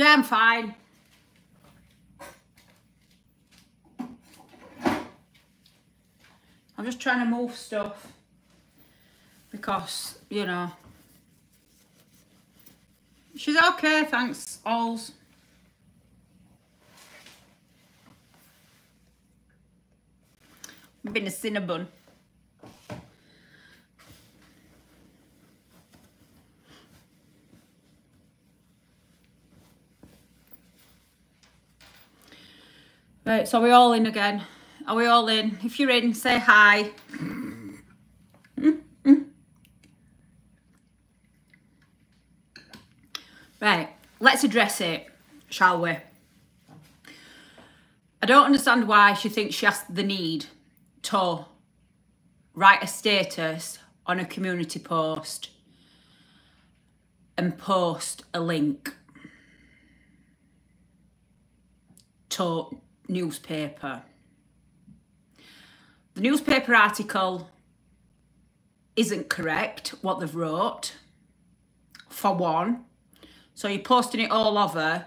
Yeah, I'm fine. I'm just trying to move stuff because, you know, she's okay, thanks, alls. Been a cinnamon. Right, so we're all in again. Are we all in? If you're in, say hi. Right, let's address it, shall we? I don't understand why she thinks she has the need to write a status on a community post and post a link to newspaper. The newspaper article isn't correct, what they've wrote, for one. So you're posting it all over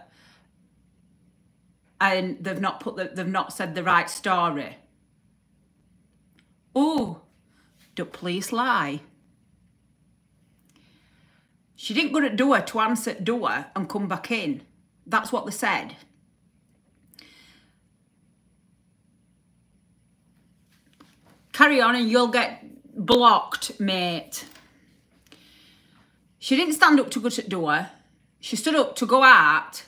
and they've not put the, they've not said the right story. Oh, do police lie? She didn't go to door to answer door and come back in. That's what they said. Carry on and you'll get blocked, mate. She didn't stand up to go to the door. She stood up to go out,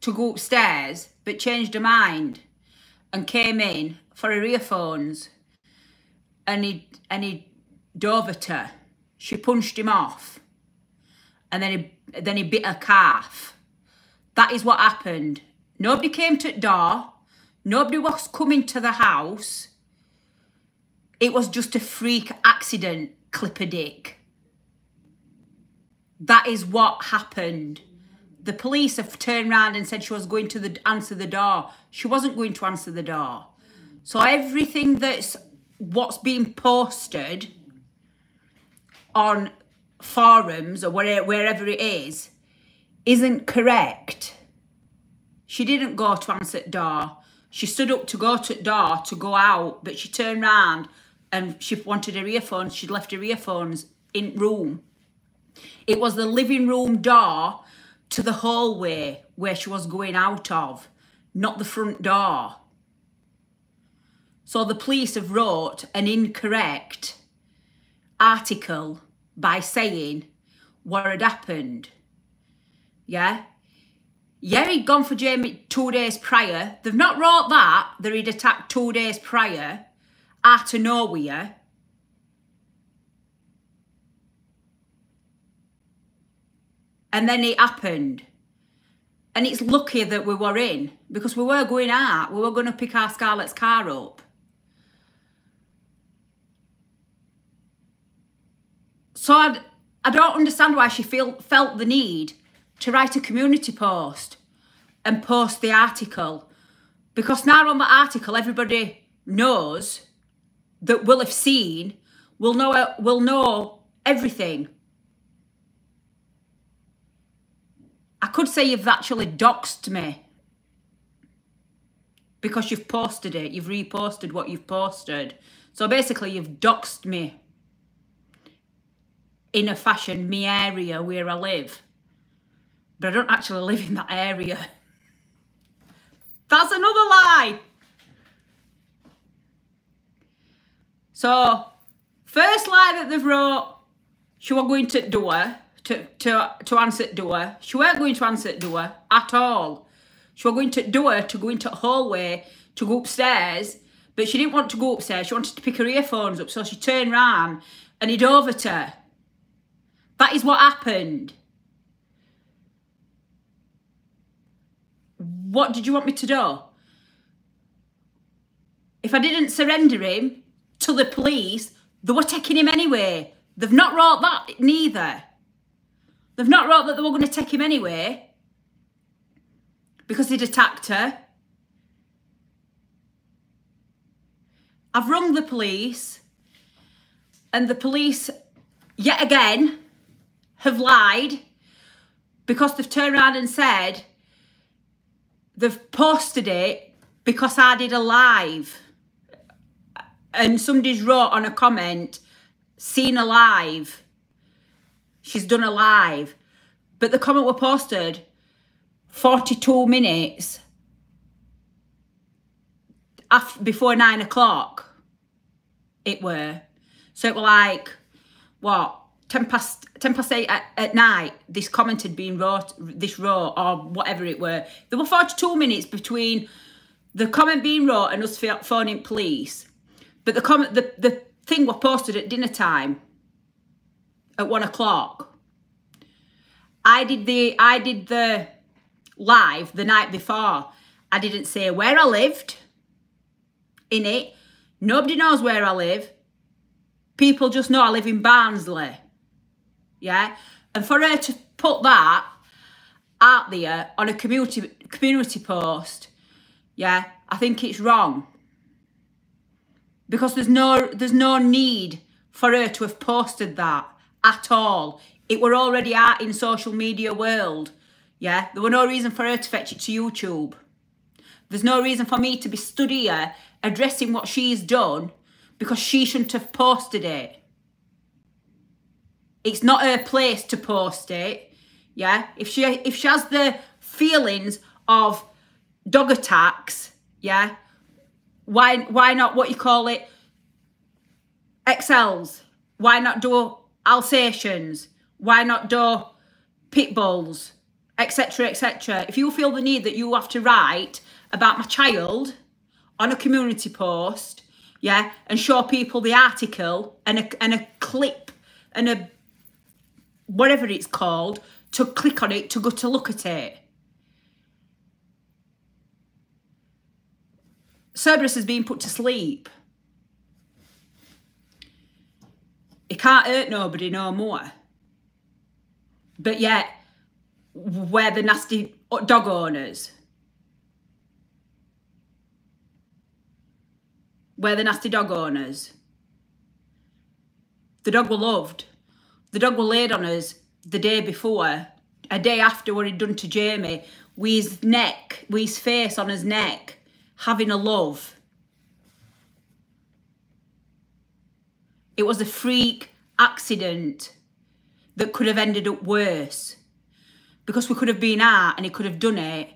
to go upstairs, but changed her mind and came in for her earphones. And he, and he dove at her. She punched him off. And then he, then he bit her calf. That is what happened. Nobody came to the door. Nobody was coming to the house. It was just a freak accident, clipper dick. That is what happened. The police have turned around and said she was going to the, answer the door. She wasn't going to answer the door. So everything that's what's being posted on forums or wherever, wherever it is isn't correct. She didn't go to answer the door. She stood up to go to the door to go out, but she turned around and she wanted her earphones. She'd left her earphones in room. It was the living room door to the hallway where she was going out of, not the front door. So the police have wrote an incorrect article by saying what had happened. Yeah? Yeah, he'd gone for Jamie two days prior. They've not wrote that, that he'd attacked two days prior out of nowhere. And then it happened. And it's lucky that we were in because we were going out. We were going to pick our Scarlett's car up. So I'd, I don't understand why she feel, felt the need to write a community post and post the article. Because now on the article, everybody knows that will have seen, will know, will know everything. I could say you've actually doxed me because you've posted it. You've reposted what you've posted. So basically, you've doxed me in a fashion, me area where I live. But I don't actually live in that area. That's another lie. So, first line that they've wrote, she was going to do her, to, to, to answer door. She weren't going to answer door at all. She was going to do her to go into the hallway, to go upstairs, but she didn't want to go upstairs. She wanted to pick her earphones up, so she turned round and he dove at her. That is what happened. What did you want me to do? If I didn't surrender him, to the police, they were taking him anyway. They've not wrote that neither. They've not wrote that they were going to take him anyway because he'd attacked her. I've rung the police and the police, yet again, have lied because they've turned around and said they've posted it because I did a live and somebody's wrote on a comment, seen alive. She's done alive. But the comment were posted 42 minutes after, before nine o'clock. It were. So it were like, what, 10 past, 10 past 8 at, at night, this comment had been wrote, this wrote, or whatever it were. There were 42 minutes between the comment being wrote and us phoning police. But the comment, the, the thing was posted at dinner time at one o'clock. I did the, I did the live the night before. I didn't say where I lived in it. Nobody knows where I live. People just know I live in Barnsley. Yeah. And for her to put that out there on a community community post, yeah, I think it's wrong. Because there's no there's no need for her to have posted that at all. It were already out in social media world. Yeah, there were no reason for her to fetch it to YouTube. There's no reason for me to be here addressing what she's done because she shouldn't have posted it. It's not her place to post it. Yeah, if she if she has the feelings of dog attacks, yeah, why why not what you call it? XLs. Why not do Alsatians? Why not do pit bulls, etc., etc. If you feel the need that you have to write about my child on a community post, yeah, and show people the article and a, and a clip and a whatever it's called to click on it to go to look at it. Cerberus has been put to sleep. He can't hurt nobody no more. But yet, we're the nasty dog owners. We're the nasty dog owners. The dog were loved. The dog were laid on us the day before, a day after what he'd done to Jamie, with his neck, with his face on his neck, having a love. It was a freak accident that could have ended up worse. Because we could have been out and he could have done it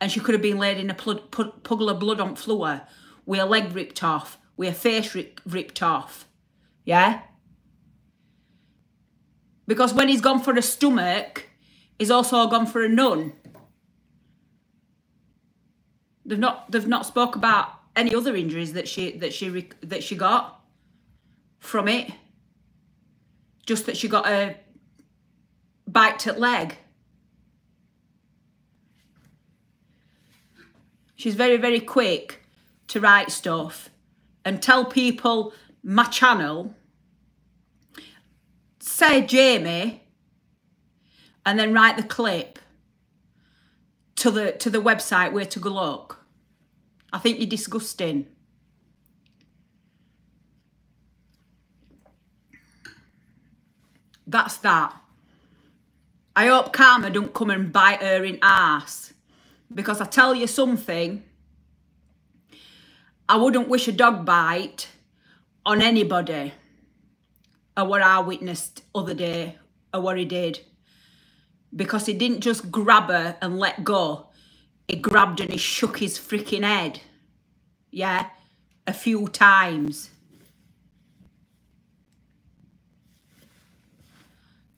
and she could have been laid in a puddle of blood on floor with her leg ripped off, with her face rip, ripped off. Yeah? Because when he's gone for a stomach, he's also gone for a nun. They've not they've not spoke about any other injuries that she that she that she got from it. Just that she got a bite at leg. She's very very quick to write stuff and tell people my channel, say Jamie, and then write the clip to the to the website where to go look. I think you're disgusting. That's that. I hope Karma don't come and bite her in ass. Because I tell you something, I wouldn't wish a dog bite on anybody or what I witnessed other day or what he did. Because he didn't just grab her and let go. He grabbed and he shook his freaking head. Yeah, a few times.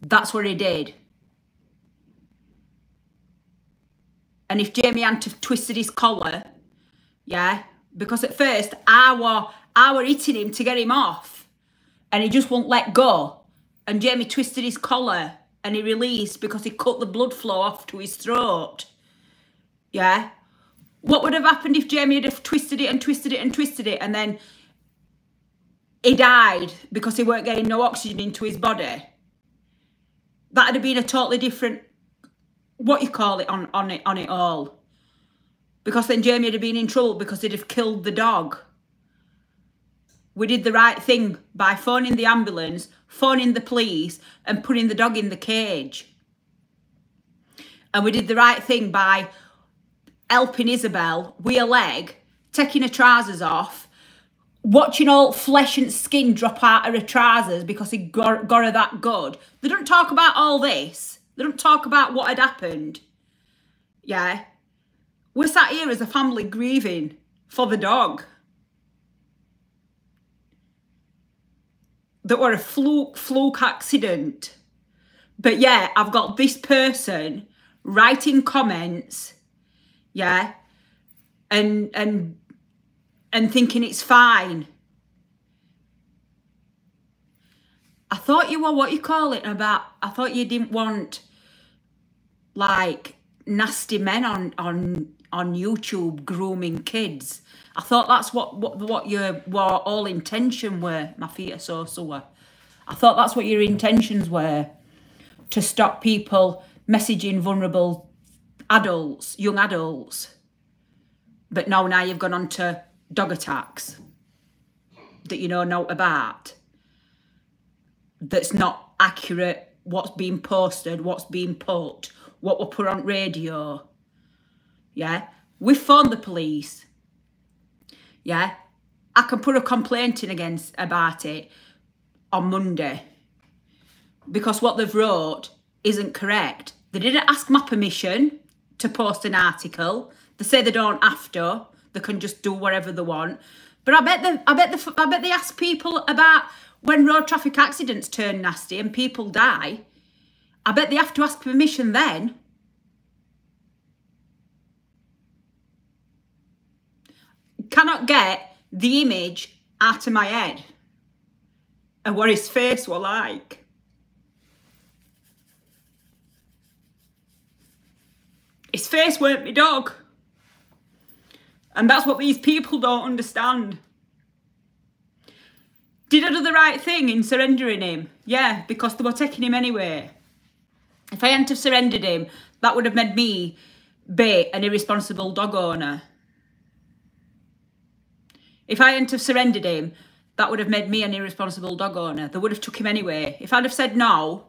That's what he did. And if Jamie hadn't have twisted his collar, yeah, because at first I were, I were hitting him to get him off and he just won't let go. And Jamie twisted his collar and he released because he cut the blood flow off to his throat. Yeah. What would have happened if Jamie had have twisted it and twisted it and twisted it and then he died because he weren't getting no oxygen into his body? That'd have been a totally different, what you call it, on, on, it, on it all. Because then Jamie would have been in trouble because they'd have killed the dog. We did the right thing by phoning the ambulance, phoning the police and putting the dog in the cage. And we did the right thing by helping Isabel with a leg, taking her trousers off, watching all flesh and skin drop out of her trousers because he got, got her that good. They don't talk about all this. They don't talk about what had happened. Yeah. We're sat here as a family grieving for the dog. That were a fluke, fluke accident. But yeah, I've got this person writing comments, yeah, and and and thinking it's fine. I thought you were what you call it about. I thought you didn't want like nasty men on on on YouTube grooming kids. I thought that's what what what your what all intention were. My feet are so sore. I thought that's what your intentions were to stop people messaging vulnerable adults, young adults. But no, now you've gone on to dog attacks that you know not about. That's not accurate. What's being posted, what's being put, what were put on radio. Yeah, we phoned the police. Yeah, I can put a complaint in against about it on Monday because what they've wrote isn't correct. They didn't ask my permission to post an article. They say they don't have to. They can just do whatever they want. But I bet they, I bet they, I bet they ask people about when road traffic accidents turn nasty and people die. I bet they have to ask permission then. Cannot get the image out of my head and what his face was like. His face weren't my dog. And that's what these people don't understand. Did I do the right thing in surrendering him? Yeah, because they were taking him anyway. If I hadn't have surrendered him, that would have made me be an irresponsible dog owner. If I hadn't have surrendered him, that would have made me an irresponsible dog owner. They would have took him anyway. If I'd have said no,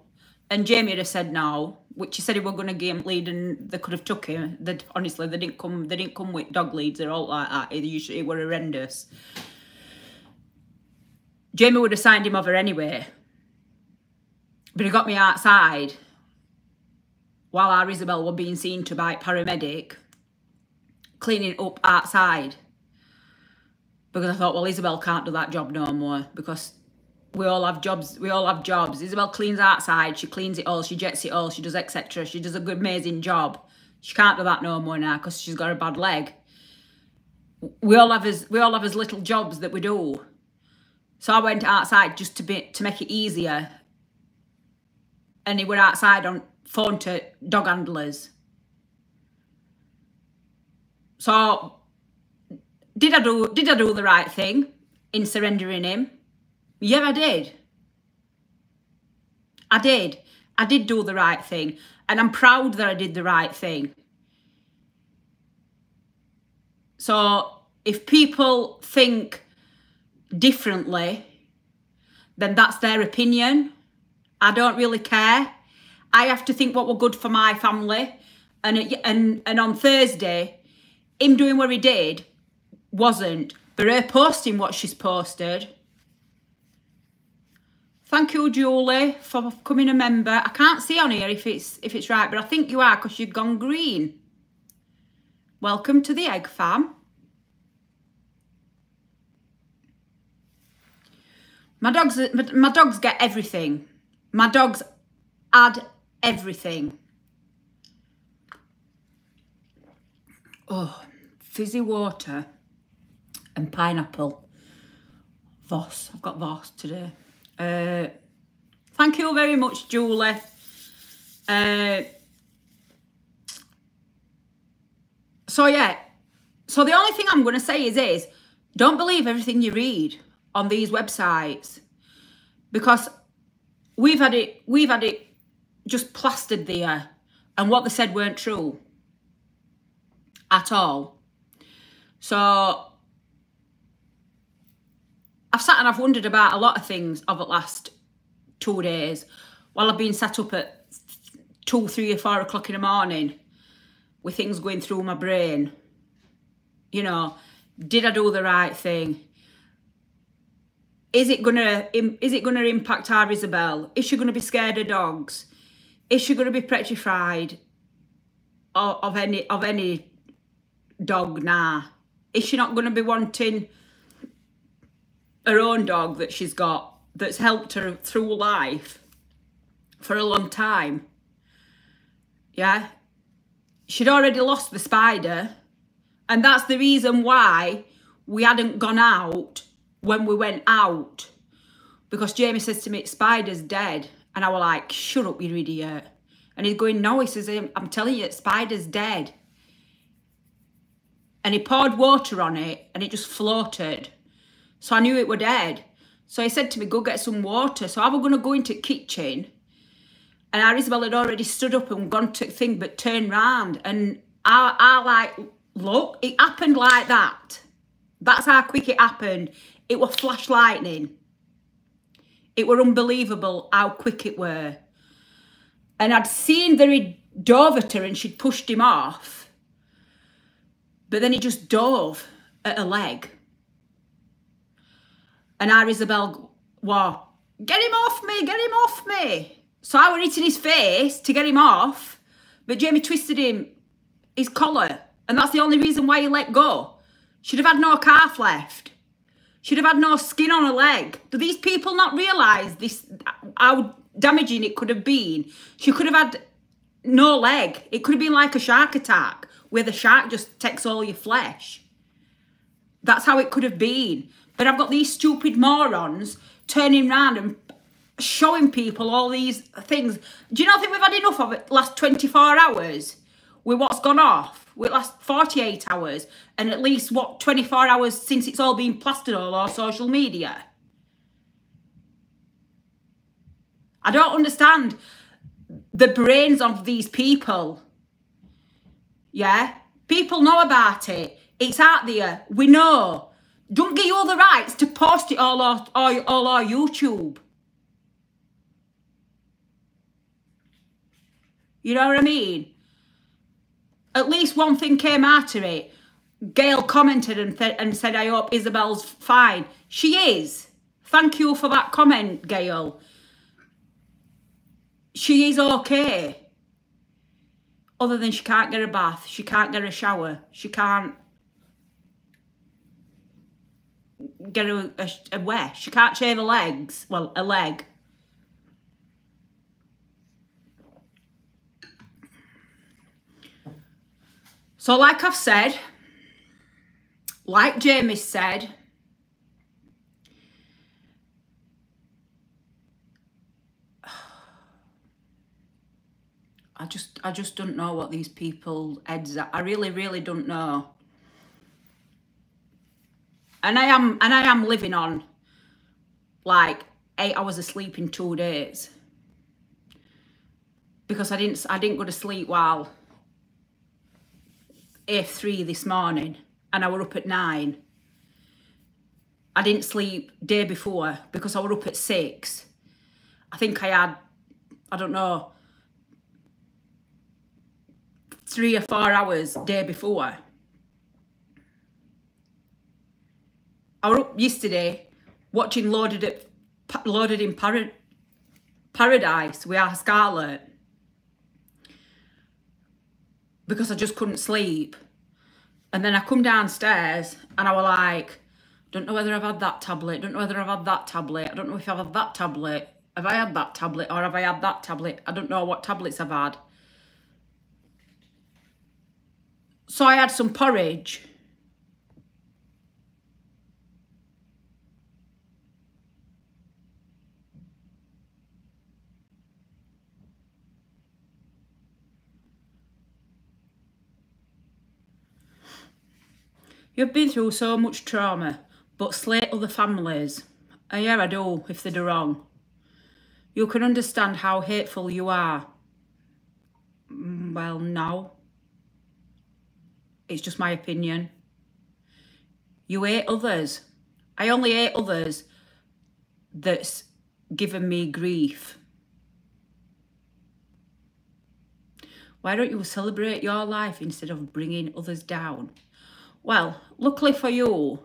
and Jamie would have said no, which he said he were going to game lead and they could have took him. That honestly, they didn't come. They didn't come with dog leads. They're all like that. They usually were horrendous. Jamie would have signed him over anyway, but he got me outside while our Isabel were being seen to by paramedic, cleaning up outside. Because I thought, well, Isabel can't do that job no more because we all have jobs. We all have jobs. Isabel cleans outside. She cleans it all. She jets it all. She does etc. She does a good, amazing job. She can't do that no more now because she's got a bad leg. We all have as we all have as little jobs that we do. So I went outside just to be to make it easier. And he were outside on phone to dog handlers. So did I do did I do the right thing in surrendering him? Yeah, I did. I did. I did do the right thing. And I'm proud that I did the right thing. So if people think differently, then that's their opinion. I don't really care. I have to think what were good for my family. And, and, and on Thursday, him doing what he did wasn't. But her posting what she's posted Thank you, Julie, for becoming a member. I can't see on here if it's if it's right, but I think you are because you've gone green. Welcome to the egg farm. My dogs, my dogs get everything. My dogs add everything. Oh, fizzy water and pineapple. Voss. I've got Voss today. Uh, thank you very much, Julie. Uh, so yeah, so the only thing I'm going to say is, is don't believe everything you read on these websites because we've had it, we've had it just plastered there and what they said weren't true at all. So I've sat and I've wondered about a lot of things over the last two days while I've been sat up at two, three or four o'clock in the morning with things going through my brain. You know, did I do the right thing? Is it gonna is it gonna impact our Isabel? Is she gonna be scared of dogs? Is she gonna be petrified of, of any of any dog now? Nah. Is she not gonna be wanting her own dog that she's got that's helped her through life for a long time? Yeah, she'd already lost the spider. And that's the reason why we hadn't gone out when we went out. Because Jamie says to me, Spider's dead. And I was like, shut up, you idiot. And he's going, no, he says, I'm telling you, Spider's dead. And he poured water on it and it just floated. So I knew it were dead. So he said to me, go get some water. So I was going to go into the kitchen and our Isabel had already stood up and gone to thing, but turned round. And I, I like, look, it happened like that. That's how quick it happened. It was flash lightning. It were unbelievable how quick it were. And I'd seen that he'd dove at her and she'd pushed him off. But then he just dove at her leg. And our Isabel, well, get him off me, get him off me. So I went hitting his face to get him off, but Jamie twisted him, his collar, and that's the only reason why he let go. She'd have had no calf left. She'd have had no skin on her leg. Do these people not realise this how damaging it could have been? She could have had no leg. It could have been like a shark attack where the shark just takes all your flesh. That's how it could have been. But I've got these stupid morons turning around and showing people all these things. Do you not think we've had enough of it last 24 hours with what's gone off? With last 48 hours and at least, what, 24 hours since it's all been plastered all our social media? I don't understand the brains of these people. Yeah? People know about it. It's out there. We know. Don't give you all the rights to post it all, on all, all our YouTube. You know what I mean? At least one thing came out of it. Gail commented and, and said, I hope Isabel's fine. She is. Thank you for that comment, Gail. She is okay. Other than she can't get a bath. She can't get a shower. She can't get a, a, wear. She can't shave her legs. Well, a leg. So like I've said, like Jamie said, I just I just don't know what these people heads are. I really, really don't know. And I am and I am living on like eight hours of sleep in two days. Because I didn't I didn't go to sleep while F3 this morning and I were up at nine. I didn't sleep day before because I were up at six. I think I had, I don't know, three or four hours day before. I were up yesterday watching Loaded, at, Loaded in Parad Paradise with our Scarlett because I just couldn't sleep. And then I come downstairs and I was like, don't know whether I've had that tablet, don't know whether I've had that tablet, I don't know if I've had that tablet, have I had that tablet or have I had that tablet? I don't know what tablets I've had. So I had some porridge You've been through so much trauma, but slate other families. And yeah, I do, if they're wrong. You can understand how hateful you are. Mm, well, no. It's just my opinion. You hate others. I only hate others that's given me grief. Why don't you celebrate your life instead of bringing others down? Well, luckily for you,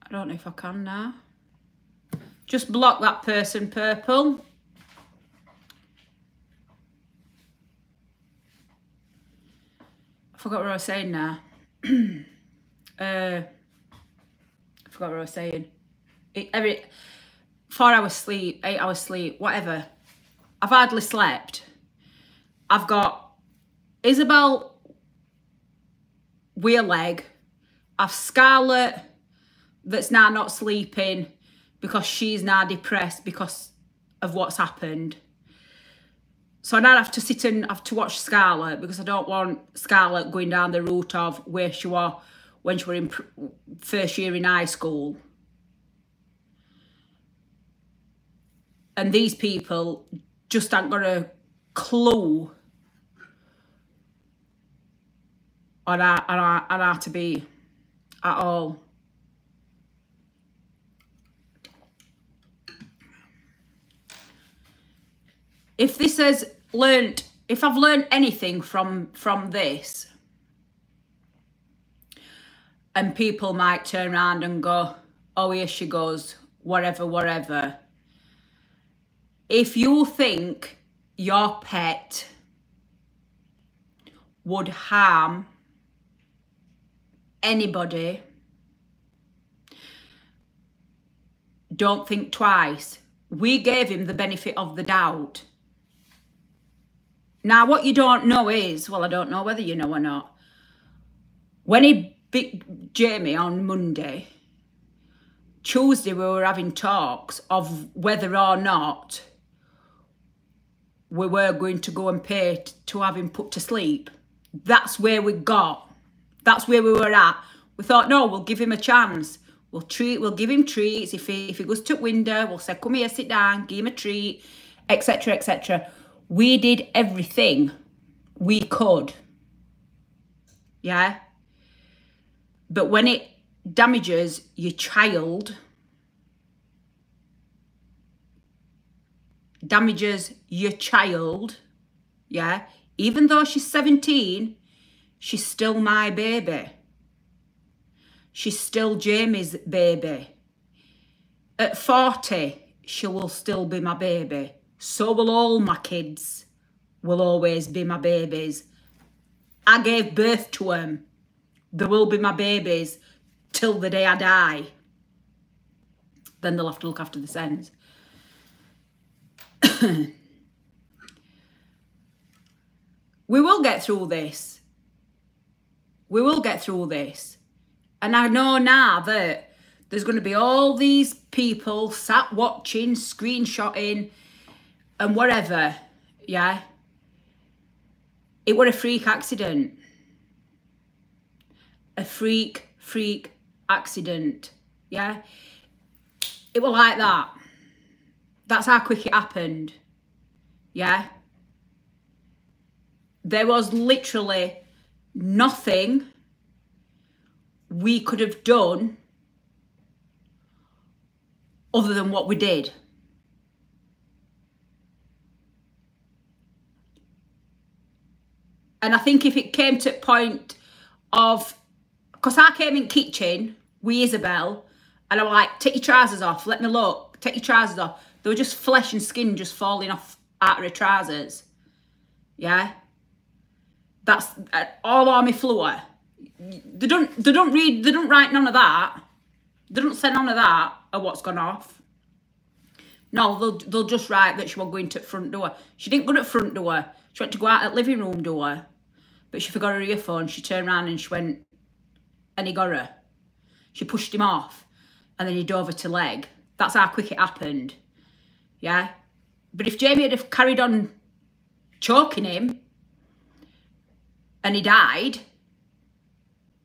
I don't know if I can now. Just block that person purple. I forgot what I was saying now. uh, I forgot what I was saying. It, every four hours sleep, eight hours sleep, whatever. I've hardly slept. I've got Isabel Weir leg. I've Scarlett that's now not sleeping because she's now depressed because of what's happened. So I now have to sit and have to watch Scarlett because I don't want Scarlett going down the route of where she was when she was in first year in high school. And these people just aren't got a clue on how, on how, on how to be at all. if this has learned, if I've learned anything from from this, and people might turn around and go, oh, here she goes, whatever, whatever. If you think your pet would harm anybody, don't think twice. We gave him the benefit of the doubt. Now, what you don't know is, well, I don't know whether you know or not. When he beat Jamie on Monday, Tuesday we were having talks of whether or not we were going to go and pay to have him put to sleep. That's where we got. That's where we were at. We thought, no, we'll give him a chance. We'll treat, we'll give him treats. If he if he goes to window, we'll say, come here, sit down, give him a treat, etc. etc. We did everything we could. Yeah. But when it damages your child, damages your child, yeah, even though she's 17, she's still my baby. She's still Jamie's baby. At 40, she will still be my baby. So will all my kids will always be my babies. I gave birth to them. They will be my babies till the day I die. Then they'll have to look after the sons. we will get through this. We will get through this. And I know now that there's going to be all these people sat watching, screenshotting, and whatever, yeah, it were a freak accident. A freak, freak accident, yeah. It was like that. That's how quick it happened, yeah. There was literally nothing we could have done other than what we did. And I think if it came to point of, because I came in kitchen with Isabel and I'm like, take your trousers off, let me look, take your trousers off. They were just flesh and skin just falling off out of her trousers. Yeah. That's uh, all army my floor. They don't, they don't read, they don't write none of that. They don't say none of that of what's gone off. No, they'll, they'll just write that she was going to the front door. She didn't go to the front door. She went to go out at living room door, but she forgot her earphone. She turned around and she went, and he got her. She pushed him off, and then he dove her to leg. That's how quick it happened. Yeah? But if Jamie had have carried on choking him, and he died,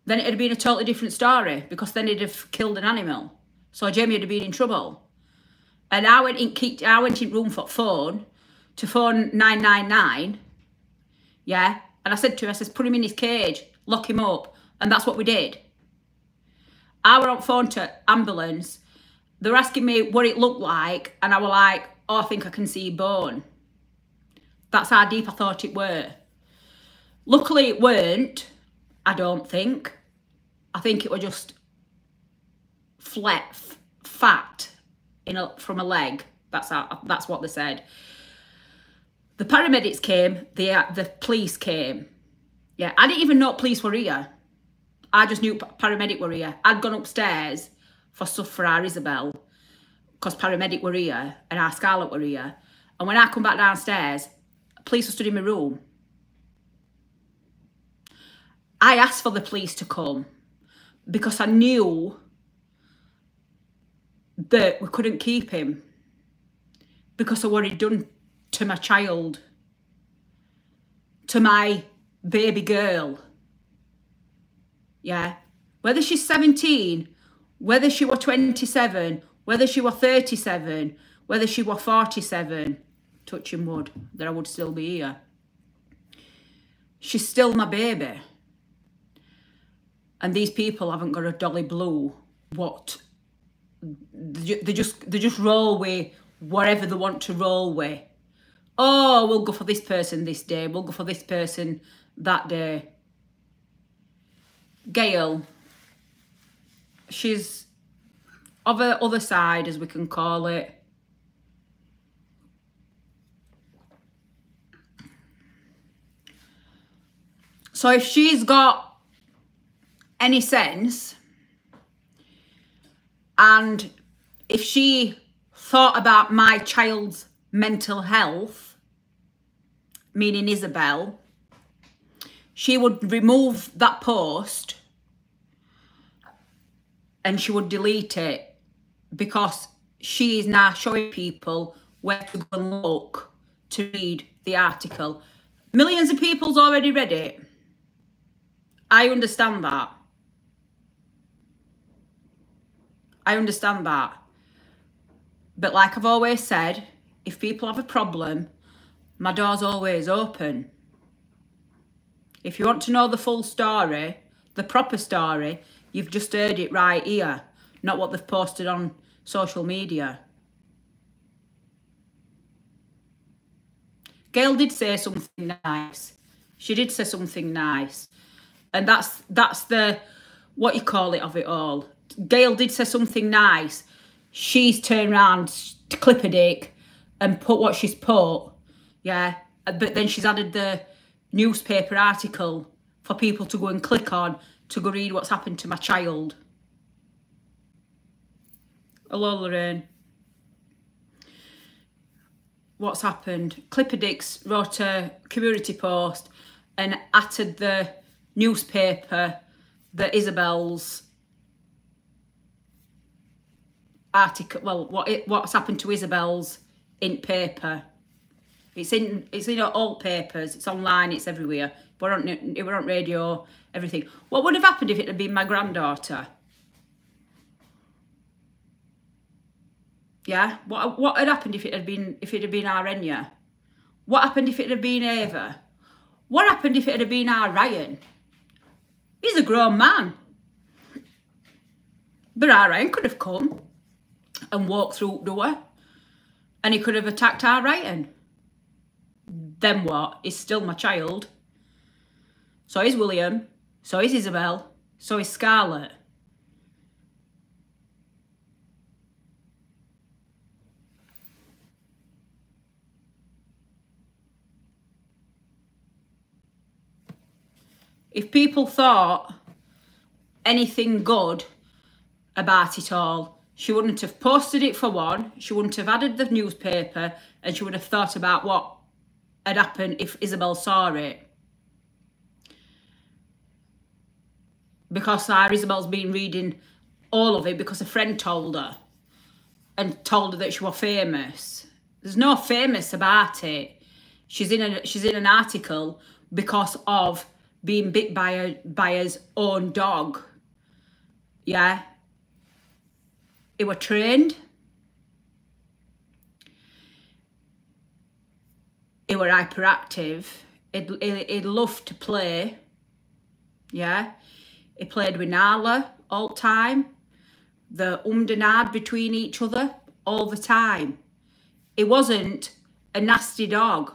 then it would have been a totally different story because then he'd have killed an animal. So Jamie would have been in trouble. And I went in, I went in room for phone to phone 999. Yeah. And I said to him, I says, put him in his cage, lock him up. And that's what we did. I went on phone to ambulance. They were asking me what it looked like, and I was like, oh, I think I can see bone. That's how deep I thought it were. Luckily, it weren't, I don't think. I think it was just flat, fat in a, from a leg. That's how, that's what they said. The paramedics came, the, the police came. Yeah, I didn't even know police were here. I just knew paramedic were here. I'd gone upstairs for our Isabel because paramedic were here and our Scarlett were here. And when I come back downstairs, police were stood in my room. I asked for the police to come because I knew that we couldn't keep him because of what he'd done to my child, to my baby girl. Yeah. Whether she's 17, whether she were 27, whether she were 37, whether she were 47, touching wood, that I would still be here. She's still my baby. And these people haven't got a dolly blue what they just they just roll with whatever they want to roll with. Oh, we'll go for this person this day. We'll go for this person that day. Gail, she's of her other side, as we can call it. So if she's got any sense, and if she thought about my child's mental health, meaning Isabel, she would remove that post and she would delete it because she is now showing people where to go and look to read the article. Millions of people's already read it. I understand that. I understand that. But like I've always said, if people have a problem, my door's always open. If you want to know the full story, the proper story, you've just heard it right here, not what they've posted on social media. Gail did say something nice. She did say something nice. And that's that's the what you call it of it all. Gail did say something nice. She's turned around to clip a dick and put what she's put. Yeah. But then she's added the newspaper article for people to go and click on to go read what's happened to my child. Hello, Lorraine. What's happened? Clipper Dix wrote a community post and added the newspaper that Isabel's article, well, what it, what's happened to Isabel's in paper it's in it's in all papers. It's online. It's everywhere. We're on on radio. Everything. What would have happened if it had been my granddaughter? Yeah. What what had happened if it had been if it had been our Enya? What happened if it had been Ava? What happened if it had been our Ryan? He's a grown man. But our Ryan could have come and walked through the door and he could have attacked our Ryan then what? He's still my child. So is William. So is Isabel. So is Scarlett. If people thought anything good about it all, she wouldn't have posted it for one, she wouldn't have added the newspaper, and she would have thought about what had happened if Isabel saw it. Because our Isabel's been reading all of it because a friend told her and told her that she was famous. There's no famous about it. She's in a she's in an article because of being bit by a by his own dog. Yeah. It were trained. he were hyperactive. He'd, he, he'd love to play. Yeah. He played with Nala all the time. the ahed between each other all the time. It wasn't a nasty dog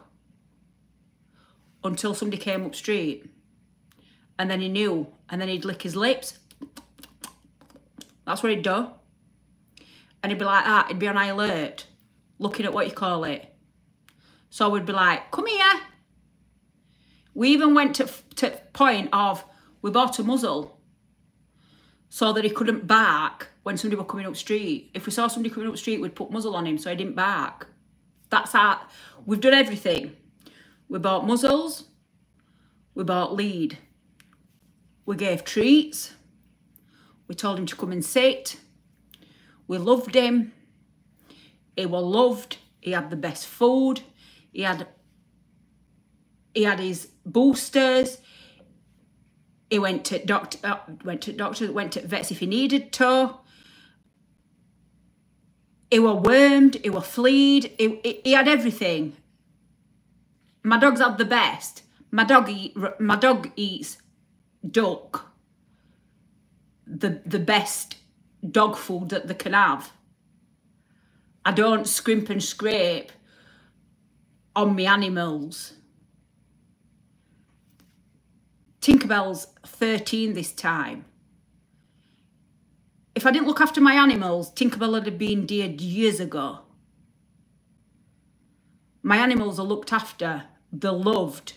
until somebody came up street. And then he knew. And then he'd lick his lips. That's what he'd do. And he'd be like that. He'd be on high alert, looking at what you call it. So we'd be like, come here. We even went to, to point of, we bought a muzzle so that he couldn't bark when somebody were coming up street. If we saw somebody coming up street, we'd put muzzle on him so he didn't bark. That's our, we've done everything. We bought muzzles, we bought lead, we gave treats, we told him to come and sit, we loved him, he was loved, he had the best food, he had he had his boosters, he went to doctor, uh, went to doctor, went to vets if he needed to. He were wormed, he were fleed, he, he, he had everything. My dogs have the best. My dog eat, my dog eats duck. The the best dog food that they can have. I don't scrimp and scrape on me animals. Tinkerbell's 13 this time. If I didn't look after my animals, Tinkerbell would have been dead years ago. My animals are looked after, they're loved.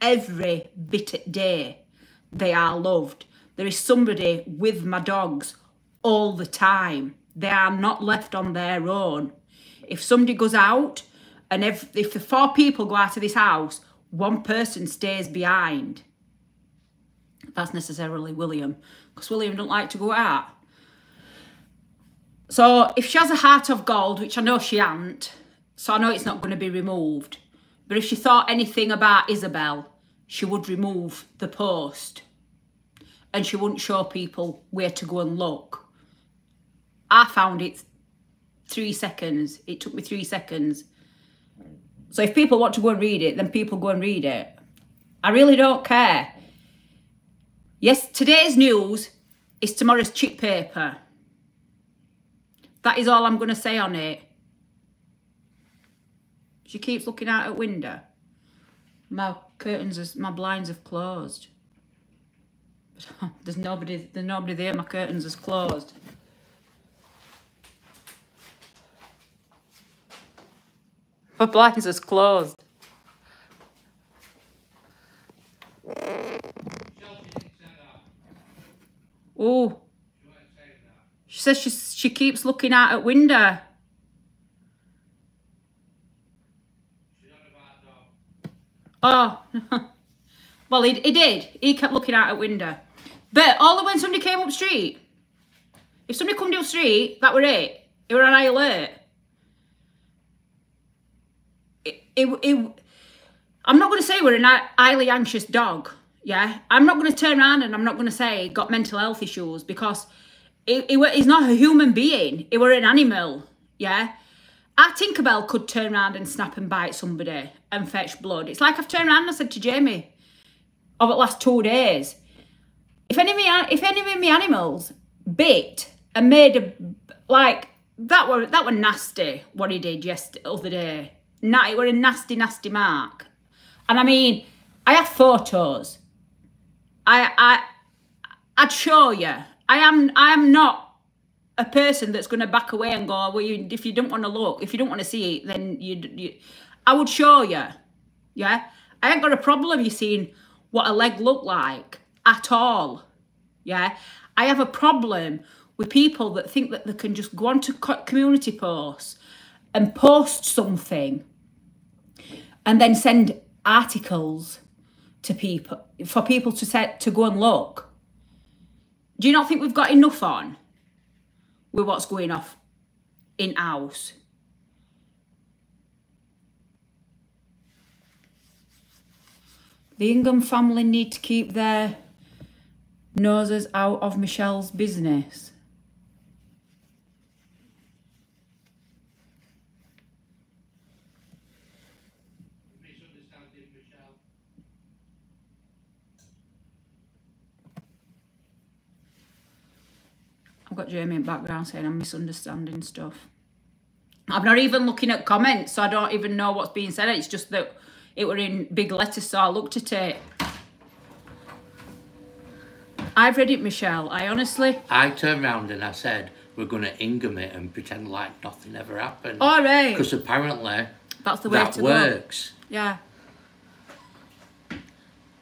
Every bit of day, they are loved. There is somebody with my dogs all the time. They are not left on their own. If somebody goes out and if, if the four people go out of this house, one person stays behind. That's necessarily William, because William don't like to go out. So if she has a heart of gold, which I know she ain't, so I know it's not going to be removed. But if she thought anything about Isabel, she would remove the post. And she wouldn't show people where to go and look. I found it three seconds. It took me three seconds. So if people want to go and read it, then people go and read it. I really don't care. Yes, today's news is tomorrow's cheap paper. That is all I'm going to say on it. She keeps looking out at window. My curtains, are, my blinds have closed. there's nobody, there's nobody there. My curtains is closed. My blinds is closed. Oh. She says she, she keeps looking out at window. Oh. well, he, he did. He kept looking out at window. But all the when somebody came up street, if somebody come down street, that were it. It were on high alert. It, it, I'm not going to say we're an highly anxious dog. Yeah, I'm not going to turn around and I'm not going to say got mental health issues because it, it, he's not a human being. It were an animal. Yeah. Our Tinkerbell could turn around and snap and bite somebody and fetch blood. It's like I've turned around and I said to Jamie over the last two days, if any of me, if any of my animals bit and made a, like, that were, that were nasty, what he did yesterday, other day. Nah, it were a nasty, nasty mark. And I mean, I have photos. I, I, I'd show you. I am, I am not a person that's going to back away and go, well, you, if you don't want to look, if you don't want to see it, then you, you, I would show you. Yeah. I ain't got a problem you seeing what a leg look like at all. Yeah. I have a problem with people that think that they can just go onto community posts and post something and then send articles to people for people to set to go and look. Do you not think we've got enough on with what's going off in house? The Ingham family need to keep their noses out of Michelle's business. I've got Jamie in background saying I'm misunderstanding stuff. I'm not even looking at comments, so I don't even know what's being said. It's just that it were in big letters, so I looked at it. I've read it, Michelle. I honestly. I turned round and I said, we're going to Ingham it and pretend like nothing ever happened. All right. Because apparently That's the way that works. go. Yeah.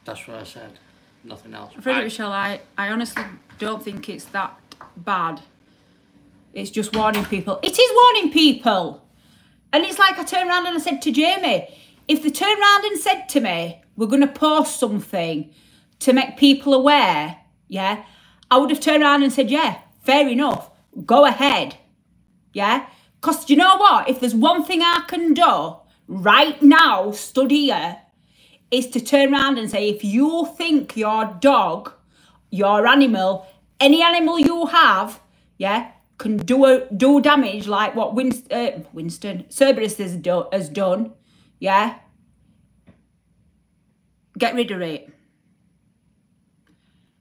That's what I said. Nothing else. I've read it. Michelle. I, I honestly don't think it's that bad. It's just warning people. It is warning people. And it's like I turned around and I said to Jamie, if they turned around and said to me, we're going to post something to make people aware, yeah, I would have turned around and said, yeah, fair enough. Go ahead. Yeah? Because you know what? If there's one thing I can do right now, stood here, is to turn around and say, if you think your dog, your animal, any animal you have, yeah, can do a, do damage like what Winston, uh, Winston Cerberus has, do, has done, yeah, get rid of it.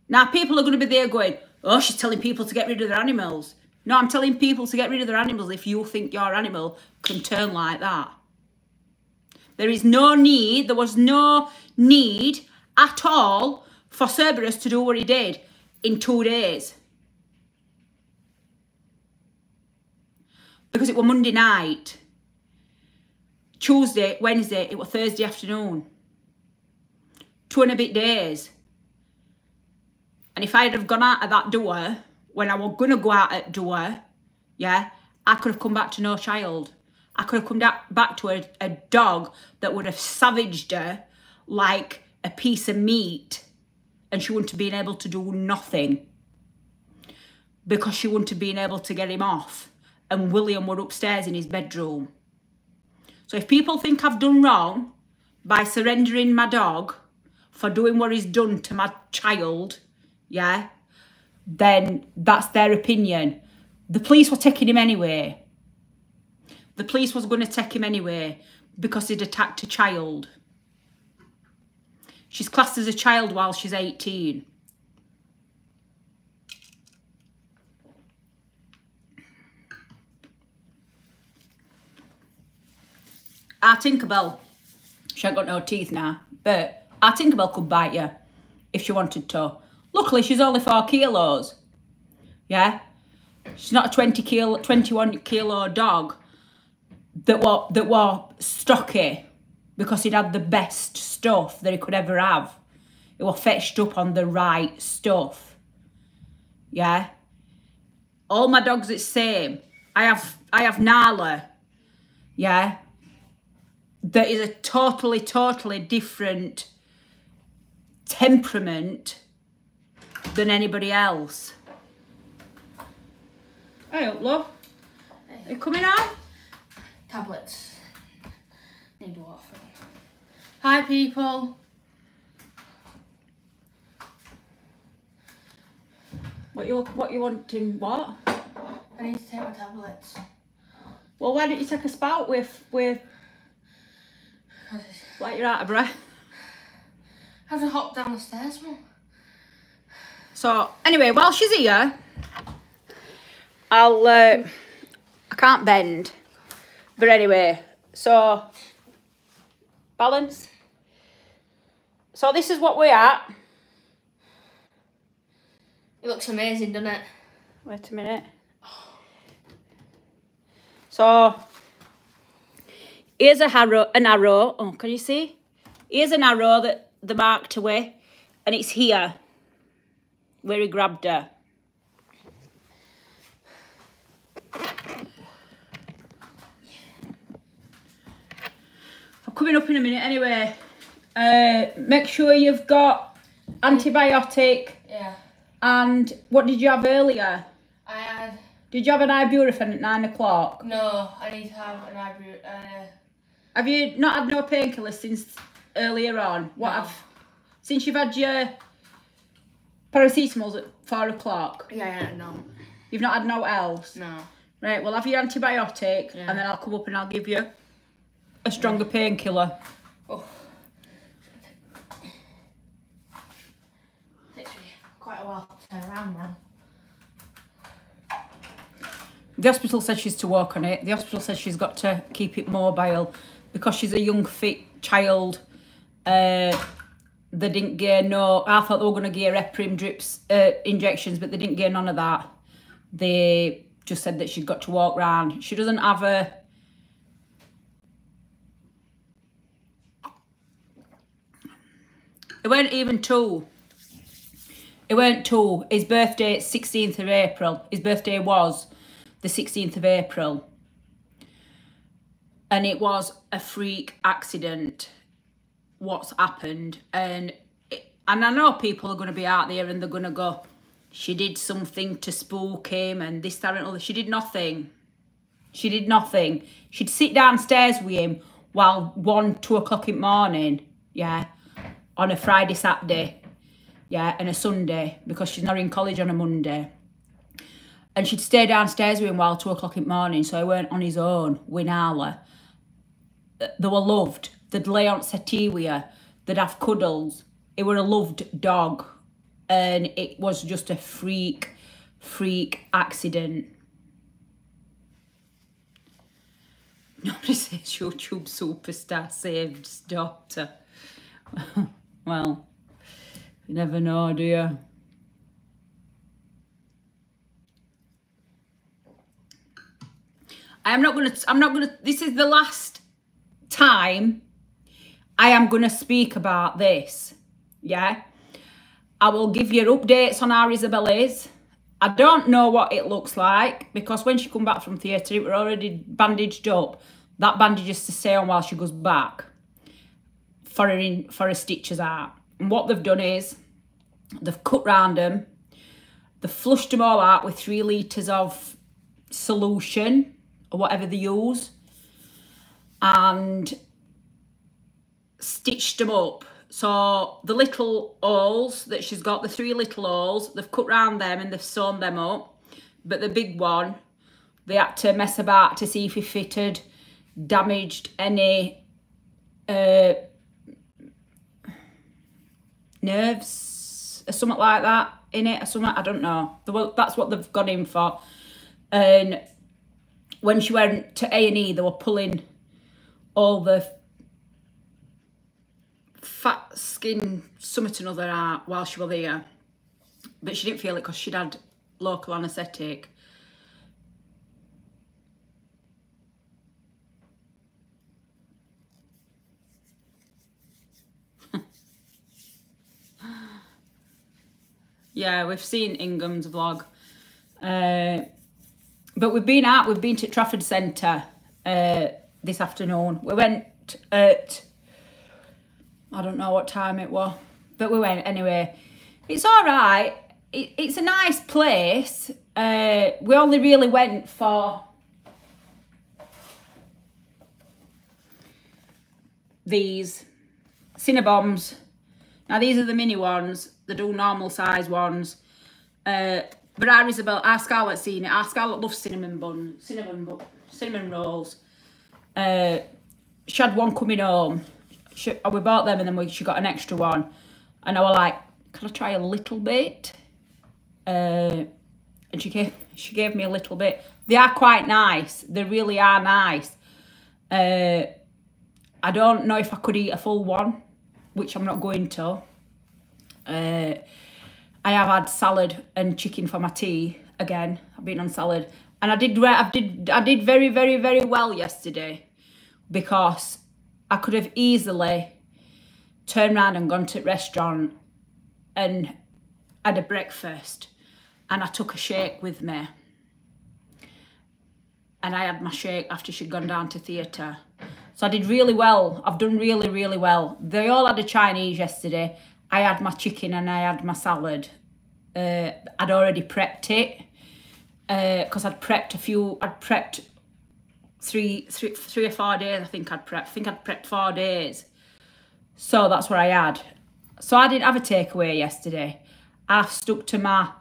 Now people are going to be there going, oh, she's telling people to get rid of their animals. No, I'm telling people to get rid of their animals if you think your animal can turn like that. There is no need, there was no need at all for Cerberus to do what he did in two days. Because it was Monday night, Tuesday, Wednesday, it was Thursday afternoon. Two and a bit days. And if I'd have gone out of that door when I was gonna go out at door, yeah, I could have come back to no child. I could have come back to a, a dog that would have savaged her like a piece of meat and she wouldn't have been able to do nothing because she wouldn't have been able to get him off and William were upstairs in his bedroom. So if people think I've done wrong by surrendering my dog for doing what he's done to my child, yeah, then that's their opinion. The police were taking him anyway. The police was going to take him anyway because he'd attacked a child. She's classed as a child while she's 18. Our Tinkerbell, she ain't got no teeth now, but our Tinkerbell could bite you if she wanted to. Luckily, she's only four kilos. Yeah? She's not a 20 kilo, 21 kilo dog that were, that were stocky because he'd had the best stuff that he could ever have. It was fetched up on the right stuff. Yeah? All my dogs the same. I have I have Nala. Yeah? That is a totally, totally different temperament than anybody else. Hey up, love. Are you coming out? Tablets. Need water. Hi, people. What you what you wanting? What? I need to take my tablets. Well, why don't you take a spout with with like you're out of breath? I have to hop down the stairs, mum. So anyway, while she's here, I'll. Uh, I can't bend, but anyway, so balance. So this is what we're at. It looks amazing, doesn't it? Wait a minute. So here's a arrow, an arrow. Oh, can you see? Here's an arrow that the marked away, and it's here where he grabbed her. I'm coming up in a minute anyway. Uh, make sure you've got antibiotic Yeah. and what did you have earlier? I had. Did you have an ibuprofen at nine o'clock? No, I need to have an ibuprofen. Uh, Have you not had no painkillers since earlier on? What No. have since you've had your paracetamols at four o'clock? yeah, yeah, no. You've not had no else? No. Right, well have your antibiotic Yeah. and then I'll come up and I'll give you a stronger painkiller. Oh. Takes me quite a while to turn around now. the hospital said she's to work on it. The hospital says she's got to keep it mobile because she's a young, fit child. Uh, they didn't get no. I thought they were going to her Eprim drips uh, injections, but they didn't get none of that. They just said that she's got to walk around. She doesn't have a. It weren't even two. It weren't two. His birthday, 16th of April. His birthday was the 16th of April. And it was a freak accident what's happened. And it, and I know people are going to be out there and they're going to go, she did something to spook him and this, that and other. She did nothing. She did nothing. She'd sit downstairs with him while one, two o'clock in the morning, yeah, on a Friday, Saturday, yeah, and a Sunday because she's not in college on a Monday. And she'd stay downstairs with him while two o'clock in the morning, so he weren't on his own with Nala. They were loved. They'd lay on settee with her. They'd have cuddles. It were a loved dog. And it was just a freak, freak accident. Nobody says YouTube superstar saved daughter. well, you never know, do you? I am not gonna. I'm not gonna. This is the last time I am gonna speak about this. Yeah, I will give you updates on our Isabel is. I don't know what it looks like because when she come back from theatre, it were already bandaged up. That bandage is to stay on while she goes back for her in for her stitches out. And what they've done is they've cut round them, they've flushed them all out with three litres of solution or whatever they use and stitched them up. So the little holes that she's got, the three little holes, they've cut round them and they've sewn them up. But the big one, they had to mess about to see if it fitted, damaged any uh, nerves or something like that in it or something. I don't know. That's what they've gone in for. And when she went to A&E, they were pulling all the fat skin something or another out while she was there. But she didn't feel it because she'd had local anaesthetic. Yeah, we've seen Ingham's vlog. Uh, but we've been out, we've been to Trafford Centre uh, this afternoon. We went at, I don't know what time it was, but we went anyway. It's all right. It, it's a nice place. Uh, we only really went for these Cinnabons. Now these are the mini ones. They do normal size ones. Uh, but our Isabel, our Scarlett seen it. Our Scarlett loves cinnamon bun, cinnamon bun, cinnamon rolls. Uh, she had one coming home. She, we bought them and then we, she got an extra one. And I was like, can I try a little bit? Uh, and she gave she gave me a little bit. They are quite nice. They really are nice. Uh, I don't know if I could eat a full one, which I'm not going to. Uh, I have had salad and chicken for my tea again. I've been on salad, and I did I did I did very very very well yesterday because I could have easily turned around and gone to restaurant and had a breakfast, and I took a shake with me. And I had my shake after she'd gone down to theatre. So I did really well. I've done really, really well. They all had a Chinese yesterday. I had my chicken and I had my salad. Uh, I'd already prepped it because uh, I'd prepped a few. I'd prepped three, three, three or four days. I think I'd prepped. I think I'd prepped four days. So that's what I had. So I didn't have a takeaway yesterday. I stuck to my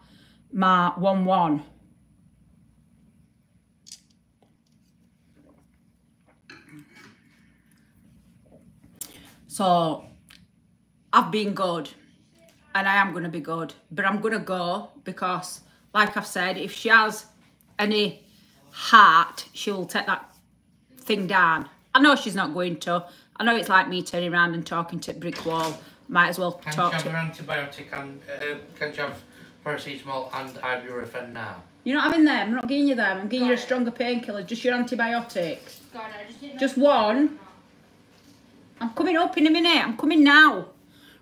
my one one. So I've been good and I am going to be good. But I'm going to go because, like I've said, if she has any heart she'll take that thing down. I know she's not going to. I know it's like me turning around and talking to a brick wall. Might as well Can talk you to. have an antibiotic and uh, can you have paracetamol and ibuprofen now? You're not having them. I'm not giving you them. I'm giving you a stronger painkiller. Just your antibiotics. God, I just didn't. Just one. I'm coming up in a minute. I'm coming now.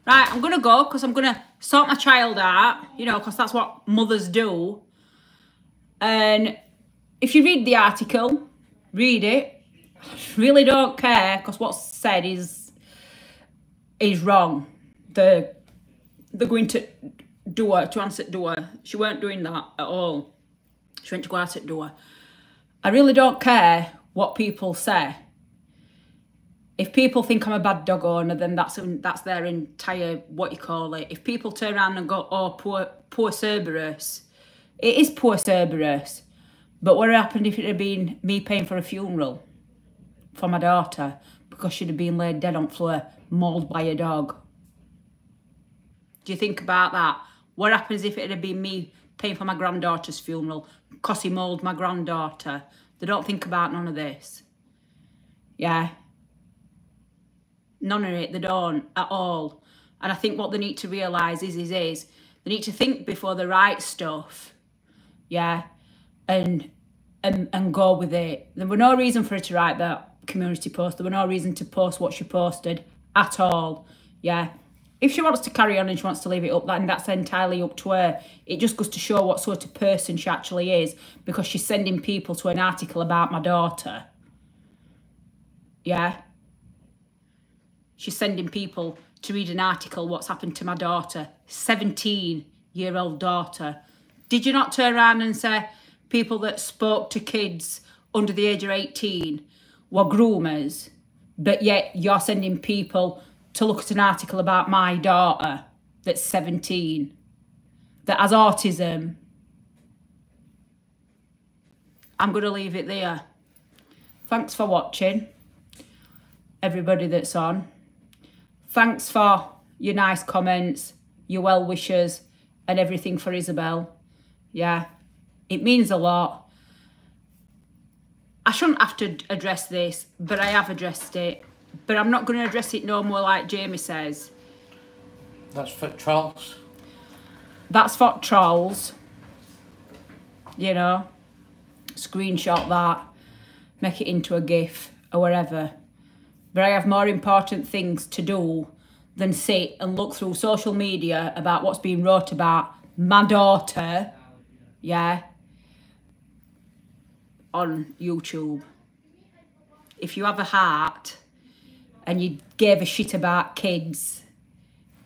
Right, I'm going to go because I'm going to sort my child out, you know, because that's what mothers do. And if you read the article, read it. I really don't care because what's said is is wrong. The they're going to do her to answer do her. She weren't doing that at all. She went to go out at door. I really don't care what people say. If people think I'm a bad dog owner, then that's that's their entire what you call it. If people turn around and go, "Oh, poor poor Cerberus," it is poor Cerberus. But what happened if it had been me paying for a funeral for my daughter because she'd have been laid dead on floor, mauled by a dog? Do you think about that? What happens if it had been me paying for my granddaughter's funeral because he mauled my granddaughter? They don't think about none of this. Yeah. None of it, they don't at all. And I think what they need to realise is, is, is they need to think before they write stuff. Yeah. And and and go with it. There were no reason for her to write that community post. There were no reason to post what she posted at all. Yeah. If she wants to carry on and she wants to leave it up, then that's entirely up to her. It just goes to show what sort of person she actually is because she's sending people to an article about my daughter. Yeah. She's sending people to read an article what's happened to my daughter, 17 year old daughter. Did you not turn around and say people that spoke to kids under the age of 18 were groomers, but yet you're sending people to look at an article about my daughter that's 17 that has autism? I'm going to leave it there. Thanks for watching, everybody that's on. Thanks for your nice comments, your well wishes, and everything for Isabel. Yeah, it means a lot. I shouldn't have to address this, but I have addressed it. But I'm not going to address it no more like Jamie says. That's for trolls. That's for trolls. You know, screenshot that, make it into a GIF or whatever. But I have more important things to do than sit and look through social media about what's being wrote about my daughter, yeah, on YouTube. If you have a heart and you gave a shit about kids,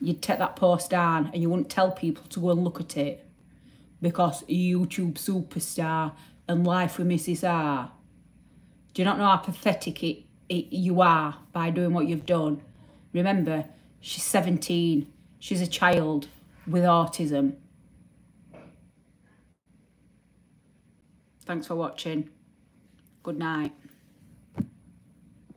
you'd take that post down and you wouldn't tell people to go and look at it because YouTube superstar and life with Mrs. R. Do you not know how pathetic it, it you are by doing what you've done? Remember, she's 17. She's a child with autism. Thanks for watching. Good night.